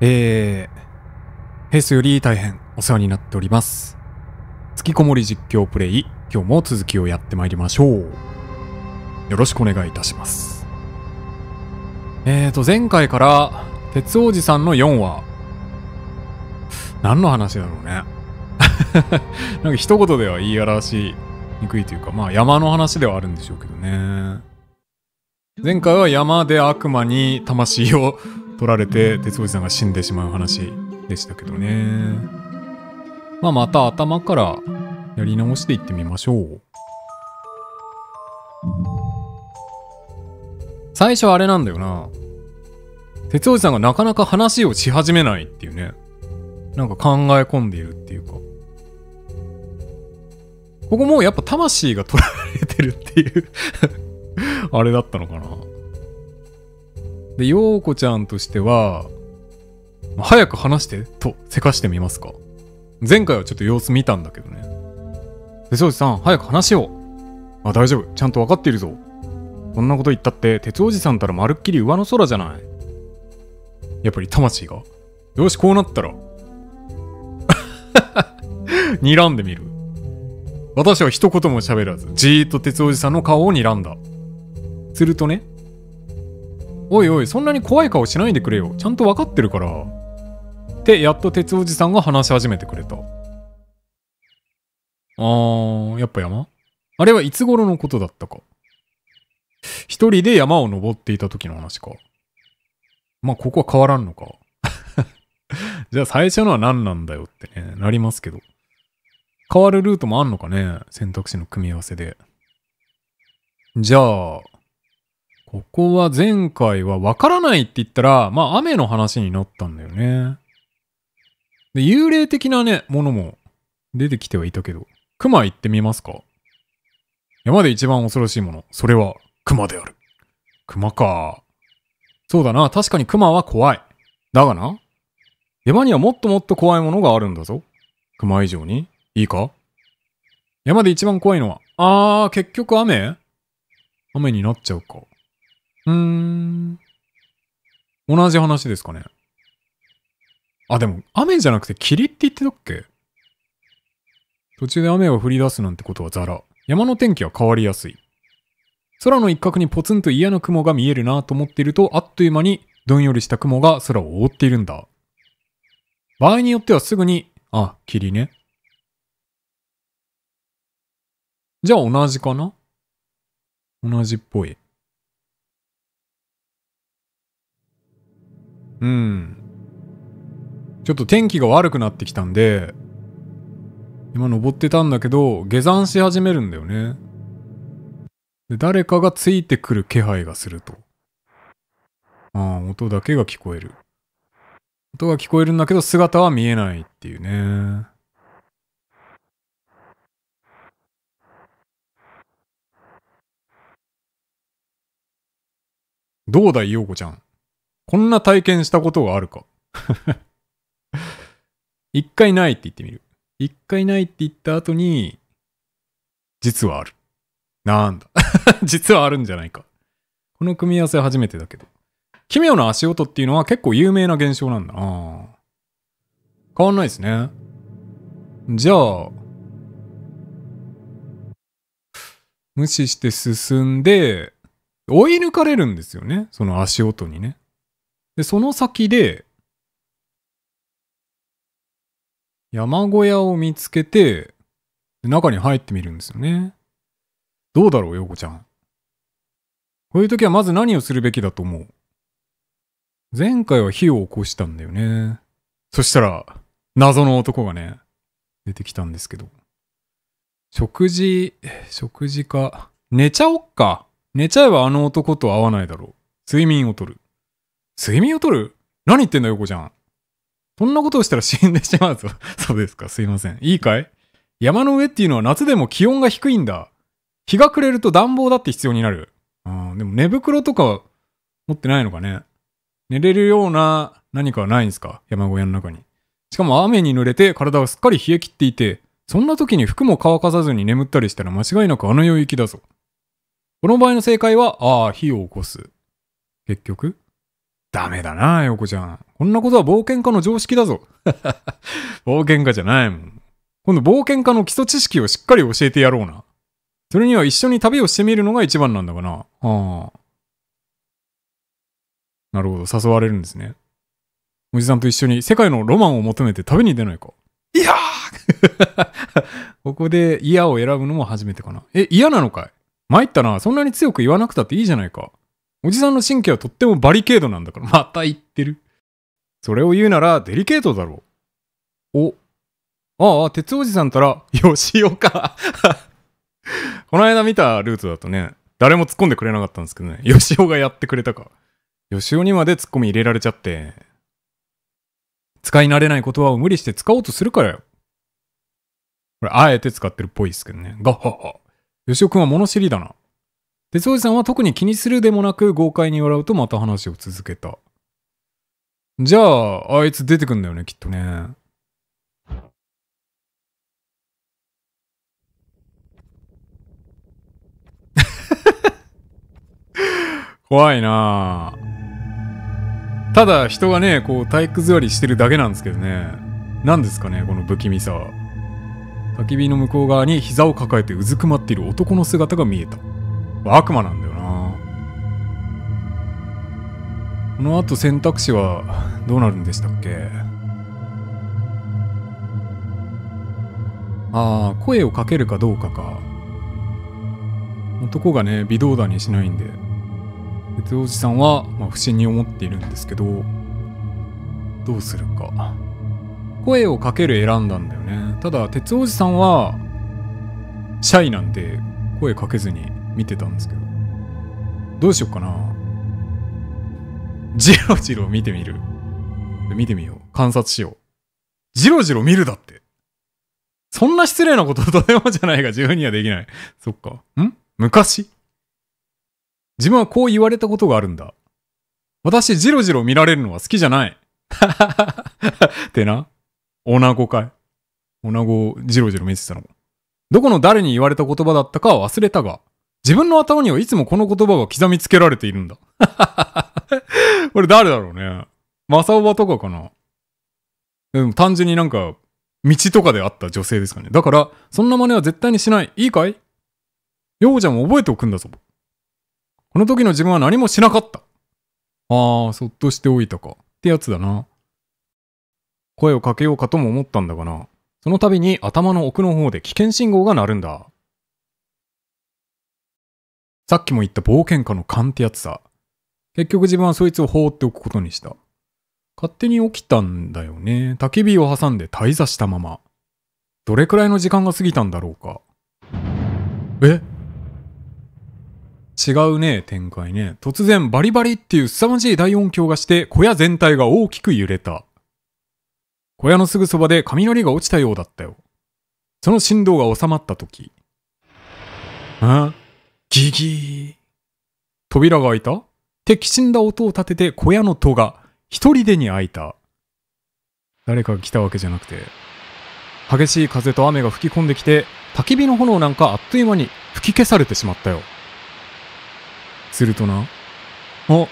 えー、平成より大変お世話になっております。月こもり実況プレイ、今日も続きをやってまいりましょう。よろしくお願いいたします。えーと、前回から、鉄王子さんの4話。何の話だろうね。なんか一言では言い表しにくいというか、まあ山の話ではあるんでしょうけどね。前回は山で悪魔に魂を取られて鉄おじさんが死んでしまう話でしたけどね。まあまた頭からやり直していってみましょう。最初あれなんだよな。鉄おじさんがなかなか話をし始めないっていうね。なんか考え込んでいるっていうか。ここもうやっぱ魂が取られてるっていうあれだったのかな。で、ようこちゃんとしては、早く話してと、せかしてみますか。前回はちょっと様子見たんだけどね。鉄おじさん、早く話を。あ、大丈夫。ちゃんと分かっているぞ。こんなこと言ったって、鉄おじさんたらまるっきり上の空じゃない。やっぱり魂が。よし、こうなったら。睨んでみる。私は一言も喋らず、じーっと鉄おじさんの顔を睨んだ。するとね、おいおい、そんなに怖い顔しないでくれよ。ちゃんと分かってるから。って、やっと鉄おじさんが話し始めてくれた。あー、やっぱ山？あれはいつ頃のことだったか。一人で山を登っていた時の話か。まあ、ここは変わらんのか。じゃあ最初のは何なんだよってね、なりますけど。変わるルートもあんのかね選択肢の組み合わせで。じゃあ、ここは前回はわからないって言ったら、まあ雨の話になったんだよね。で、幽霊的なね、ものも出てきてはいたけど、熊行ってみますか？山で一番恐ろしいもの、それは熊である。熊か。そうだな、確かに熊は怖い。だがな、山にはもっともっと怖いものがあるんだぞ。熊以上に。いいか？山で一番怖いのは、あー、結局雨？雨になっちゃうか。うーん。同じ話ですかね。あ、でも、雨じゃなくて霧って言ってたっけ？途中で雨が降り出すなんてことはザラ。山の天気は変わりやすい。空の一角にポツンと嫌な雲が見えるなと思っていると、あっという間にどんよりした雲が空を覆っているんだ。場合によってはすぐに、あ、霧ね。じゃあ同じかな？同じっぽい。うん。ちょっと天気が悪くなってきたんで、今登ってたんだけど、下山し始めるんだよね。で誰かがついてくる気配がすると。ああ、音だけが聞こえる。音が聞こえるんだけど姿は見えないっていうね。どうだい、ようこちゃん？こんな体験したことがあるか？一回ないって言ってみる。一回ないって言った後に、実はある。なんだ。実はあるんじゃないか。この組み合わせは初めてだけど。奇妙な足音っていうのは結構有名な現象なんだな変わんないですね。じゃあ、無視して進んで、追い抜かれるんですよね。その足音にね。で、その先で、山小屋を見つけて、中に入ってみるんですよね。どうだろう、ようこちゃん。こういう時はまず何をするべきだと思う？前回は火を起こしたんだよね。そしたら、謎の男がね、出てきたんですけど。食事、食事か。寝ちゃおっか。寝ちゃえばあの男と会わないだろう。睡眠をとる。睡眠をとる？何言ってんだよ、こちゃん。そんなことをしたら死んでしまうぞ。そうですか、すいません。いいかい？山の上っていうのは夏でも気温が低いんだ。日が暮れると暖房だって必要になる。あでも寝袋とか持ってないのかね。寝れるような何かはないんですか？山小屋の中に。しかも雨に濡れて体がすっかり冷え切っていて、そんな時に服も乾かさずに眠ったりしたら間違いなくあの世行きだぞ。この場合の正解は、ああ、火を起こす。結局ダメだな、横ちゃん。こんなことは冒険家の常識だぞ。冒険家じゃないもん。今度冒険家の基礎知識をしっかり教えてやろうな。それには一緒に旅をしてみるのが一番なんだがな。ああ。なるほど、誘われるんですね。おじさんと一緒に世界のロマンを求めて旅に出ないか。いやー ここで嫌を選ぶのも初めてかな。え、嫌なのかい？参ったな。そんなに強く言わなくたっていいじゃないか。おじさんの神経はとってもバリケードなんだから。また言ってる。それを言うならデリケートだろう。お。ああ、鉄おじさんたら、よしおか。この間見たルートだとね、誰も突っ込んでくれなかったんですけどね。よしおがやってくれたか。よしおにまで突っ込み入れられちゃって。使い慣れない言葉を無理して使おうとするからよ。これ、あえて使ってるっぽいですけどね。ガッハッハ。よしおくんは物知りだな。鉄おじさんは特に気にするでもなく豪快に笑うとまた話を続けた。じゃあ、あいつ出てくんだよね、きっとね。怖いなただ人がね、こう体育座りしてるだけなんですけどね。何ですかね、この不気味さ。焚き火の向こう側に膝を抱えてうずくまっている男の姿が見えた。悪魔なんだよな。この後選択肢はどうなるんでしたっけ？ああ、声をかけるかどうかか。男がね、微動だにしないんで、鉄おじさんは、まあ、不審に思っているんですけど、どうするか。声をかける選んだんだよね。ただ、鉄おじさんは、シャイなんで、声かけずに見てたんですけど。どうしよっかな。じろじろ見てみる。見てみよう。観察しよう。じろじろ見るだって。そんな失礼なこととてもじゃないが自分にはできない。そっか。ん？昔？自分はこう言われたことがあるんだ。私、じろじろ見られるのは好きじゃない。ってな。女子かい。女子をじろじろ見てたの。どこの誰に言われた言葉だったかは忘れたが、自分の頭にはいつもこの言葉が刻みつけられているんだ。これ誰だろうね。マサオバとかかな。でも単純になんか、道とかで会った女性ですかね。だから、そんな真似は絶対にしない。いいかい？ヨウちゃんも覚えておくんだぞ。この時の自分は何もしなかった。ああ、そっとしておいたか。ってやつだな。声をかけようかとも思ったんだがな。その度に頭の奥の方で危険信号が鳴るんだ。さっきも言った冒険家の勘ってやつさ。結局自分はそいつを放っておくことにした。勝手に起きたんだよね。焚き火を挟んで滞座したまま。どれくらいの時間が過ぎたんだろうか。え？違うね、展開ね。突然バリバリっていう凄まじい大音響がして小屋全体が大きく揺れた。小屋のすぐそばで雷が落ちたようだったよ。その振動が収まった時。んギギー。扉が開いたってきちんだ音を立てて小屋の戸が一人でに開いた。誰かが来たわけじゃなくて、激しい風と雨が吹き込んできて、焚き火の炎なんかあっという間に吹き消されてしまったよ。するとな、あ、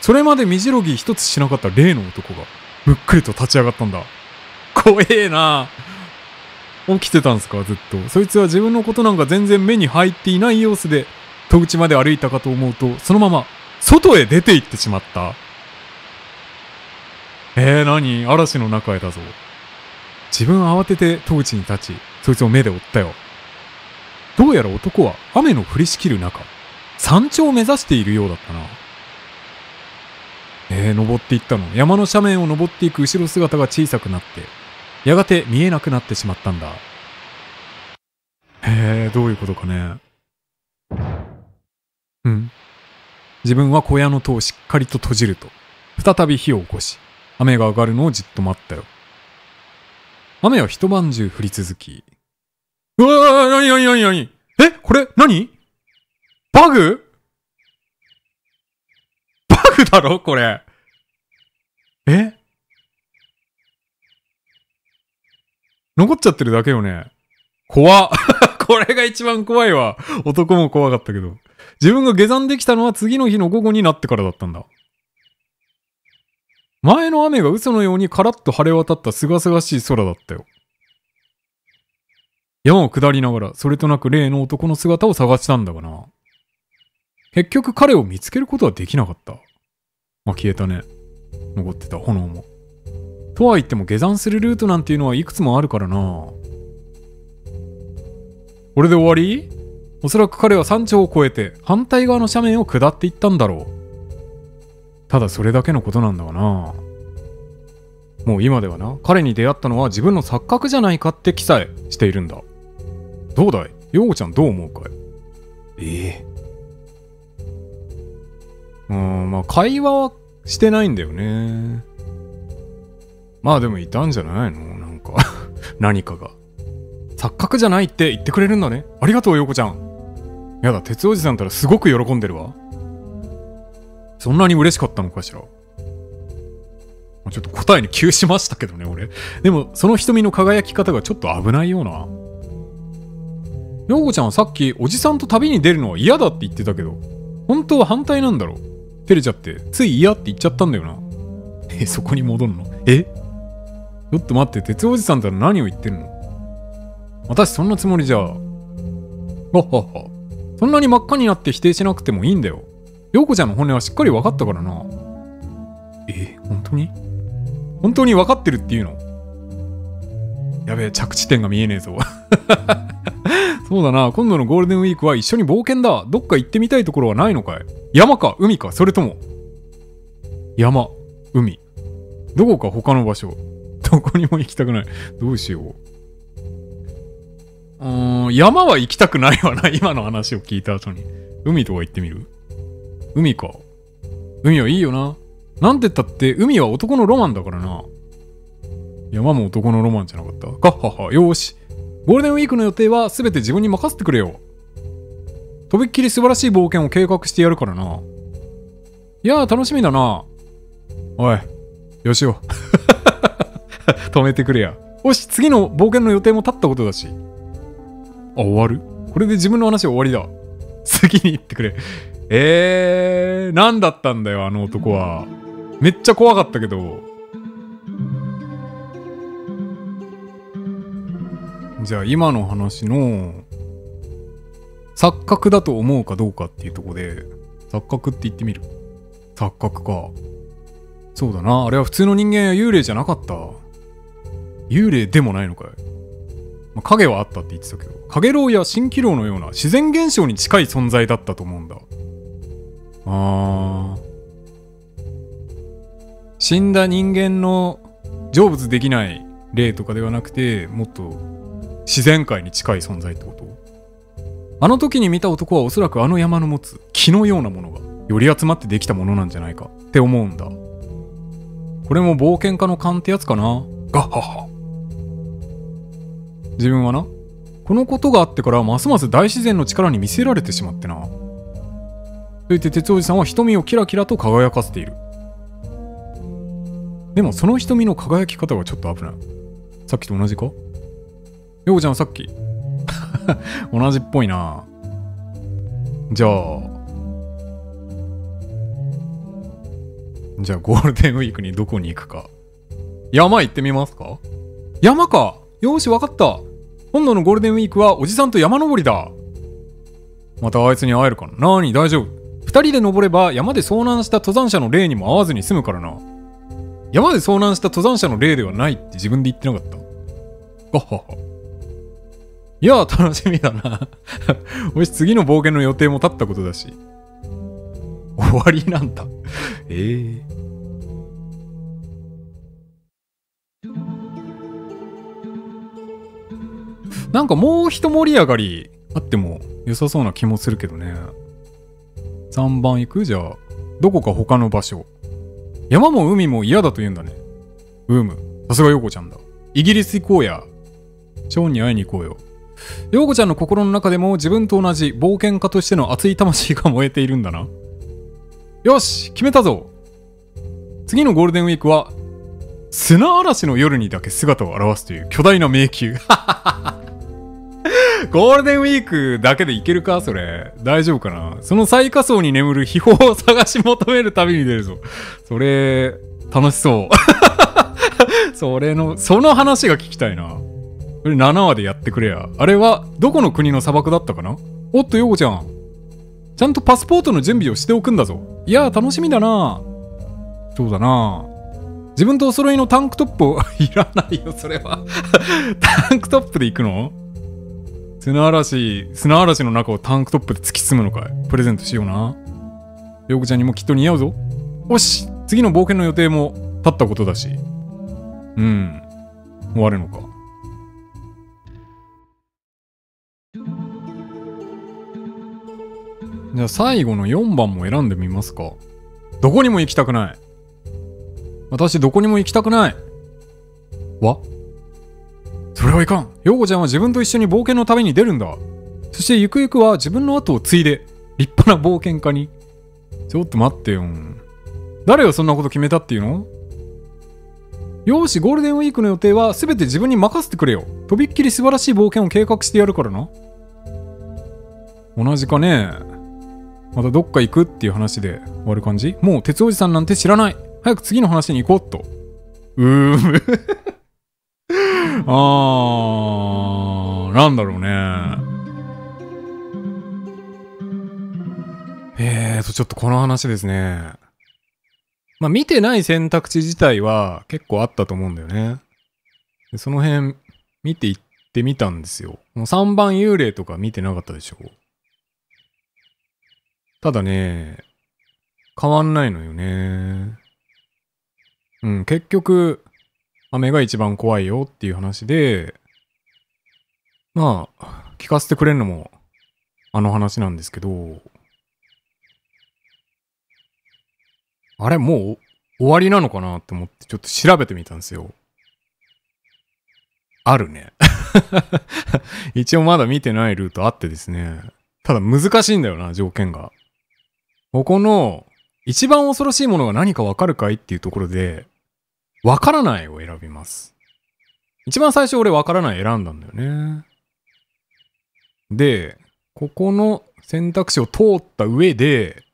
それまで身じろぎ一つしなかった例の男が、むっくりと立ち上がったんだ。怖えな起きてたんすか、ずっと。そいつは自分のことなんか全然目に入っていない様子で、戸口まで歩いたかと思うと、そのまま、外へ出て行ってしまった。えー、何？嵐の中へだぞ。自分慌てて戸口に立ち、そいつを目で追ったよ。どうやら男は雨の降りしきる中、山頂を目指しているようだったな。えー、登っていったの。山の斜面を登っていく後ろ姿が小さくなって、やがて見えなくなってしまったんだ。へえ、どういうことかね。うん。自分は小屋の戸をしっかりと閉じると、再び火を起こし、雨が上がるのをじっと待ったよ。雨は一晩中降り続き。うわー、なになになになに？えこれ何？バグ？バグだろこれ。え？残っちゃってるだけよね。怖 これが一番怖いわ。男も怖かったけど。自分が下山できたのは次の日の午後になってからだったんだ。前の雨が嘘のようにカラッと晴れ渡った清々しい空だったよ。山を下りながら、それとなく例の男の姿を探したんだがな。結局彼を見つけることはできなかった。まあ、消えたね。残ってた炎も。とは言っても下山するルートなんていうのはいくつもあるからな。これで終わり？おそらく彼は山頂を越えて反対側の斜面を下っていったんだろう。ただそれだけのことなんだがな。もう今ではな、彼に出会ったのは自分の錯覚じゃないかって記載しているんだ。どうだい？ヨーゴちゃんどう思うかい？ええうん、まあ会話はしてないんだよね。まあでもいたんじゃないの？なんか 何かが。錯覚じゃないって言ってくれるんだね。ありがとう、ヨコちゃん。やだ、鉄おじさんったらすごく喜んでるわ。そんなに嬉しかったのかしら？ちょっと答えに急しましたけどね、俺。でも、その瞳の輝き方がちょっと危ないような。ヨコちゃんはさっき、おじさんと旅に出るのは嫌だって言ってたけど、本当は反対なんだろう。照れちゃって、つい嫌って言っちゃったんだよな。え、そこに戻るの？え？ちょっと待って、鉄おじさんったら何を言ってるの？私そんなつもりじゃ。わっはっは。そんなに真っ赤になって否定しなくてもいいんだよ。陽子ちゃんの本音はしっかり分かったからな。え、本当に？本当に分かってるっていうの？やべえ、着地点が見えねえぞ。そうだな、今度のゴールデンウィークは一緒に冒険だ。どっか行ってみたいところはないのかい？山か海か？それとも？山、海。どこか他の場所？どこにも行きたくない。どうしよう。うん、山は行きたくないわな。今の話を聞いた後に。海とか行ってみる？海か。海はいいよな。なんてったって海は男のロマンだからな。山も男のロマンじゃなかった？かっはは。よし。ゴールデンウィークの予定は全て自分に任せてくれよ。とびっきり素晴らしい冒険を計画してやるからな。いやー楽しみだな。おい、よしお。止めてくれや。よし、次の冒険の予定も立ったことだし。あ、終わる？これで自分の話は終わりだ。次に行ってくれ。えー、何だったんだよ、あの男は。めっちゃ怖かったけど。じゃあ今の話の錯覚だと思うかどうかっていうとこで、錯覚って言ってみる。錯覚か。そうだな。あれは普通の人間や幽霊じゃなかった。幽霊でもないのかい？まあ、影はあったって言ってたけど、影楼や蜃気楼のような自然現象に近い存在だったと思うんだ。あー。死んだ人間の成仏できない霊とかではなくて、もっと自然界に近い存在ってこと？あの時に見た男はおそらくあの山の持つ木のようなものがより集まってできたものなんじゃないかって思うんだ。これも冒険家の勘ってやつかな？ガッハッハ。自分はな、このことがあってからますます大自然の力に見せられてしまってな。と言って鉄おじさんは瞳をキラキラと輝かせている。でもその瞳の輝き方がちょっと危ない。さっきと同じか？ようちゃんさっき 同じっぽいな。じゃあ、じゃあゴールデンウィークにどこに行くか。山行ってみますか？山かよし、わかった。今度のゴールデンウィークはおじさんと山登りだ。またあいつに会えるかな？なに大丈夫。二人で登れば山で遭難した登山者の霊にも会わずに済むからな。山で遭難した登山者の霊ではないって自分で言ってなかった。あははいや楽しみだな もし次の冒険の予定も立ったことだし。終わりなんだ。ええーなんかもう一盛り上がりあっても良さそうな気もするけどね。3番行く？じゃあ、どこか他の場所。山も海も嫌だと言うんだね。うむ。さすがヨコちゃんだ。イギリス行こうや。ショーンに会いに行こうよ。ヨコちゃんの心の中でも自分と同じ冒険家としての熱い魂が燃えているんだな。よし決めたぞ次のゴールデンウィークは砂嵐の夜にだけ姿を現すという巨大な迷宮。ゴールデンウィークだけでいけるか？それ。大丈夫かな？その最下層に眠る秘宝を探し求める旅に出るぞ。それ、楽しそう。それの、その話が聞きたいな。それ7話でやってくれや。あれは、どこの国の砂漠だったかな？おっと、ヨコちゃん。ちゃんとパスポートの準備をしておくんだぞ。いやー、楽しみだな。そうだな。自分とお揃いのタンクトップを いらないよ、それはタンクトップで行くの？砂嵐、砂嵐の中をタンクトップで突き進むのかい？プレゼントしような。ヨコちゃんにもきっと似合うぞ。よし次の冒険の予定も立ったことだし。うん。終わるのか。じゃあ最後の4番も選んでみますか。どこにも行きたくない。私どこにも行きたくない。わ？それはいかん。ヨーコちゃんは自分と一緒に冒険の旅に出るんだ。そしてゆくゆくは自分の後を継いで立派な冒険家に。ちょっと待ってよ。誰がそんなこと決めたっていうの？よし、ゴールデンウィークの予定は全て自分に任せてくれよ。とびっきり素晴らしい冒険を計画してやるからな。同じかね？またどっか行くっていう話で終わる感じ？もう鉄おじさんなんて知らない。早く次の話に行こうっと。うーむ。あー、なんだろうね。えーと、ちょっとこの話ですね。まあ、見てない選択肢自体は結構あったと思うんだよね。でその辺見ていってみたんですよ。もう3番幽霊とか見てなかったでしょ。ただね、変わんないのよね。うん、結局、雨が一番怖いよっていう話で、まあ、聞かせてくれるのもあの話なんですけど、あれもう終わりなのかなって思ってちょっと調べてみたんですよ。あるね。一応まだ見てないルートあってですね。ただ難しいんだよな、条件が。ここの一番恐ろしいものが何かわかるかいっていうところで、わからないを選びます。一番最初俺わからない選んだんだよね。で、ここの選択肢を通った上で、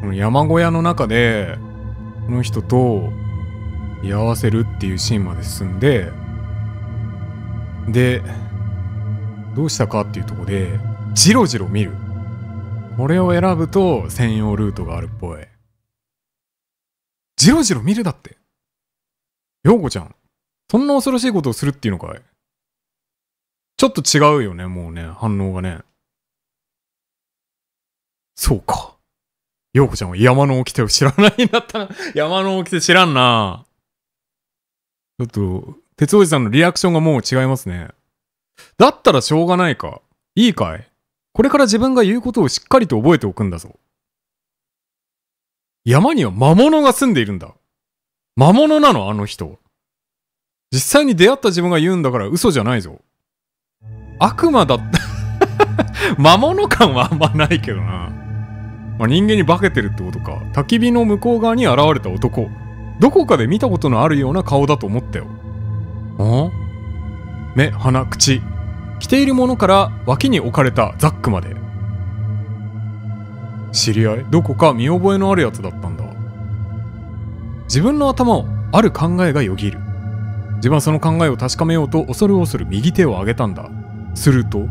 この山小屋の中で、この人と居合わせるっていうシーンまで進んで、で、どうしたかっていうとこで、じろじろ見る。これを選ぶと専用ルートがあるっぽい。じろじろ見るだって。ようこちゃん、そんな恐ろしいことをするっていうのかい？ちょっと違うよね、もうね、反応がね。そうか。ようこちゃんは山の掟を知らないんだったな。山の掟知らんな。ちょっと、鉄おじさんのリアクションがもう違いますね。だったらしょうがないか。いいかい？これから自分が言うことをしっかりと覚えておくんだぞ。山には魔物が住んでいるんだ。魔物なのあの人。実際に出会った自分が言うんだから嘘じゃないぞ。悪魔だった。魔物感はあんまないけどな。まあ、人間に化けてるってことか。焚き火の向こう側に現れた男。どこかで見たことのあるような顔だと思ったよ。あ？目、鼻、口。着ているものから脇に置かれたザックまで。知り合い？どこか見覚えのあるやつだっ。自分の頭をある考えがよぎる。自分はその考えを確かめようと恐る恐る右手を上げたんだ。すると、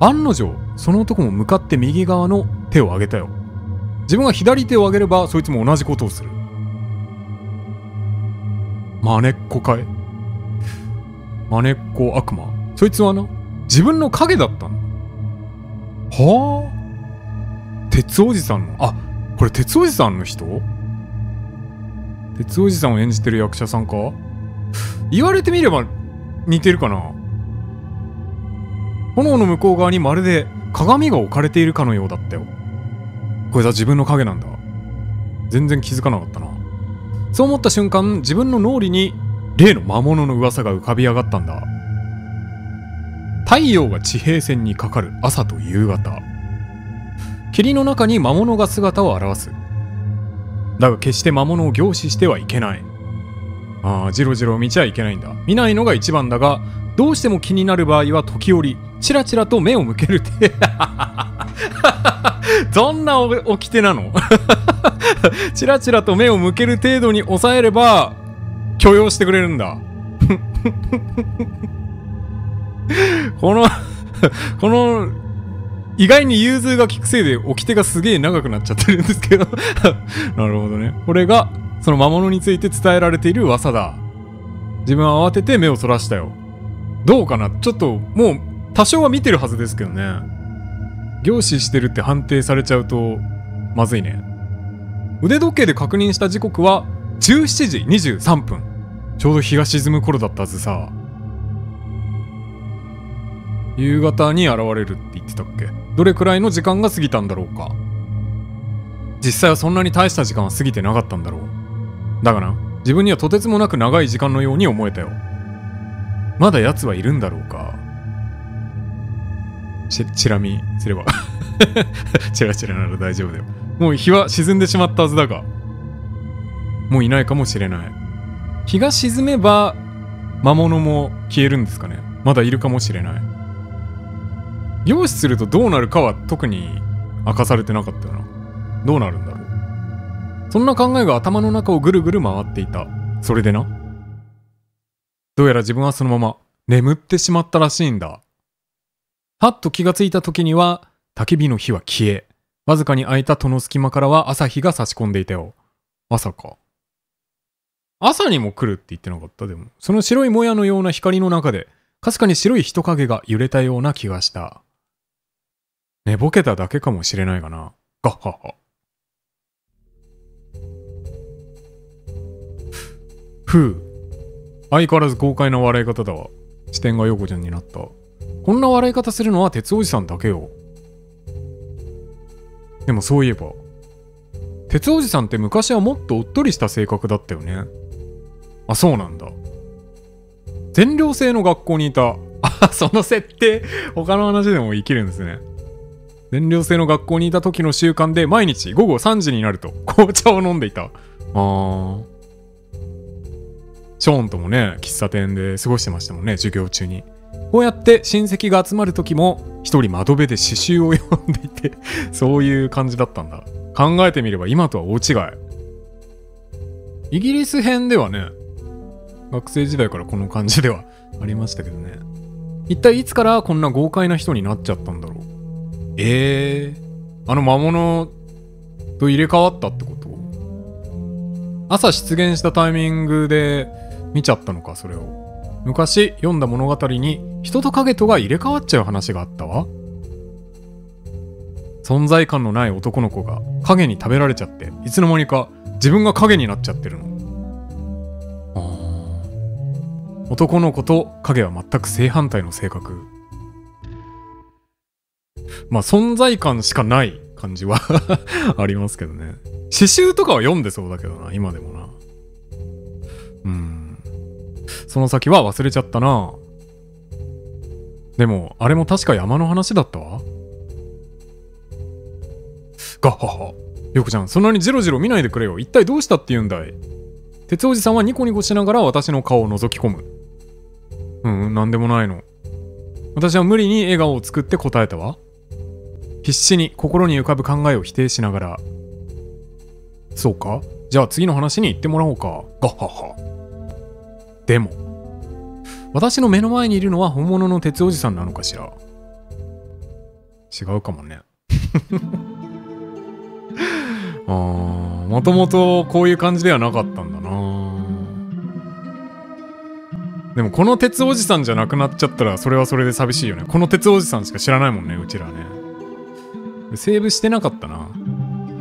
案の定、その男も向かって右側の手を上げたよ。自分が左手を上げれば、そいつも同じことをする。まねっこかいまねっこ悪魔そいつはな、自分の影だったの。はあ？鉄おじさんの、あ、これ鉄おじさんの人？鉄おじさんを演じてる役者さんか？言われてみれば似てるかな？炎の向こう側にまるで鏡が置かれているかのようだったよ。これだ自分の影なんだ。全然気づかなかったな。そう思った瞬間、自分の脳裏に例の魔物の噂が浮かび上がったんだ。太陽が地平線にかかる朝と夕方。霧の中に魔物が姿を現す。だが決して魔物を凝視してはいけない。ああ、じろじろ見ちゃいけないんだ。見ないのが一番だが、どうしても気になる場合は時折、チラチラと目を向けるって。どんなお掟なの？チラチラと目を向ける程度に抑えれば許容してくれるんだ このこの意外に融通が利くせいで掟がすげえ長くなっちゃってるんですけど。なるほどね。これがその魔物について伝えられている噂だ。自分は慌てて目をそらしたよ。どうかな？ちょっともう多少は見てるはずですけどね。凝視してるって判定されちゃうとまずいね。腕時計で確認した時刻は17時23分。ちょうど日が沈む頃だったはずさ。夕方に現れるって言ってたっけ？どれくらいの時間が過ぎたんだろうか実際はそんなに大した時間は過ぎてなかったんだろうだがな自分にはとてつもなく長い時間のように思えたよまだ奴はいるんだろうかち、チラ見すれば チラチラなら大丈夫だよ。もう日は沈んでしまったはずだが、もういないかもしれない。日が沈めば、魔物も消えるんですかね。まだいるかもしれない。凝視するとどうなるかは特に明かされてなかったよな。どうなるんだろう。そんな考えが頭の中をぐるぐる回っていた。それでな。どうやら自分はそのまま眠ってしまったらしいんだ。はっと気がついた時には、焚き火の火は消え、わずかに開いた戸の隙間からは朝日が差し込んでいたよ。朝か。朝にも来るって言ってなかった？でも。その白いもやのような光の中で、かすかに白い人影が揺れたような気がした。寝ぼけただけかもしれないがな。ガッハッハ。ふう。相変わらず豪快な笑い方だわ。視点が横ちゃんになった。こんな笑い方するのは鉄おじさんだけよ。でもそういえば、鉄おじさんって昔はもっとおっとりした性格だったよね。あ、そうなんだ。全寮制の学校にいた。あ、その設定、他の話でも生きるんですね。全寮制の学校にいた時の習慣で毎日午後3時になると 紅茶を飲んでいた。あー。ショーンともね、喫茶店で過ごしてましたもんね、授業中に。こうやって親戚が集まる時も一人窓辺で詩集を読んでいて そういう感じだったんだ。考えてみれば今とは大違い。イギリス編ではね、学生時代からこの感じではありましたけどね。一体いつからこんな豪快な人になっちゃったんだろう。ええー、あの魔物と入れ替わったってこと？朝出現したタイミングで見ちゃったのか、それを。昔読んだ物語に人と影とが入れ替わっちゃう話があったわ。存在感のない男の子が影に食べられちゃっていつの間にか自分が影になっちゃってるの。男の子と影は全く正反対の性格。まあ存在感しかない感じは ありますけどね。詩集とかは読んでそうだけどな、今でもな。うん。その先は忘れちゃったな。でも、あれも確か山の話だったわ。ガッハハ。よくちゃん、そんなにジロジロ見ないでくれよ。一体どうしたって言うんだい鉄おじさんはニコニコしながら私の顔を覗き込む。うん、なんでもないの。私は無理に笑顔を作って答えたわ。必死に心に浮かぶ考えを否定しながら。そうか？じゃあ次の話に行ってもらおうか。ガッハッハ。でも、私の目の前にいるのは本物の鉄おじさんなのかしら？違うかもね。あー、もともとこういう感じではなかったんだなでもこの鉄おじさんじゃなくなっちゃったらそれはそれで寂しいよね。この鉄おじさんしか知らないもんね、うちらね。セーブしてなかったな。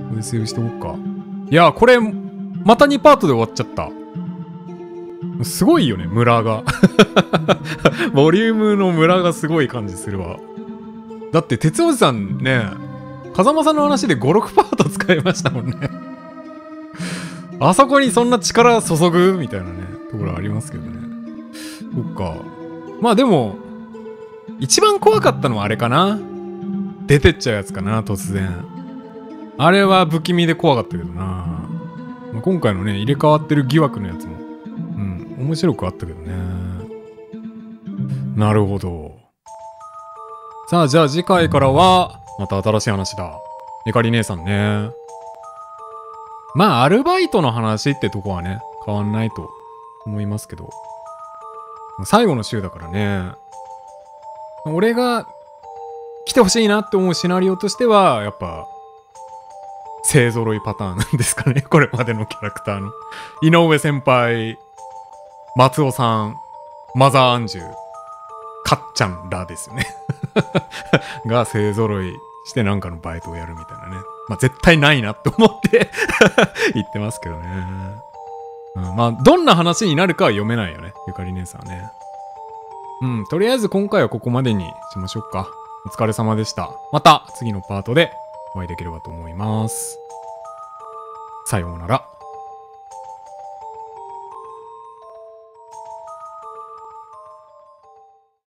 これセーブしておこうか。いや、これ、また2パートで終わっちゃった。すごいよね、村が。ボリュームの村がすごい感じするわ。だって、鉄おじさんね、風間さんの話で5、6パート使いましたもんね あそこにそんな力注ぐ？みたいなね、ところありますけどね。そっか。まあでも、一番怖かったのはあれかな。出てっちゃうやつかな、突然。あれは不気味で怖かったけどな。今回のね、入れ替わってる疑惑のやつもうん面白くあったけどね。なるほど。さあ、じゃあ次回からは、また新しい話だ。ゆかり姉さんね。まあ、アルバイトの話ってとこはね、変わんないと思いますけど。最後の週だからね。俺が来てほしいなって思うシナリオとしては、やっぱ、勢揃いパターンなんですかね。これまでのキャラクターの。井上先輩、松尾さん、マザーアンジュ、かっちゃんらですよね。が勢揃いしてなんかのバイトをやるみたいなね。まあ絶対ないなって思って 言ってますけどね。うん、まあどんな話になるかは読めないよね。ゆかり姉さんね。うん、とりあえず今回はここまでにしましょうか。お疲れ様でした。また次のパートでお会いできればと思います。さようなら。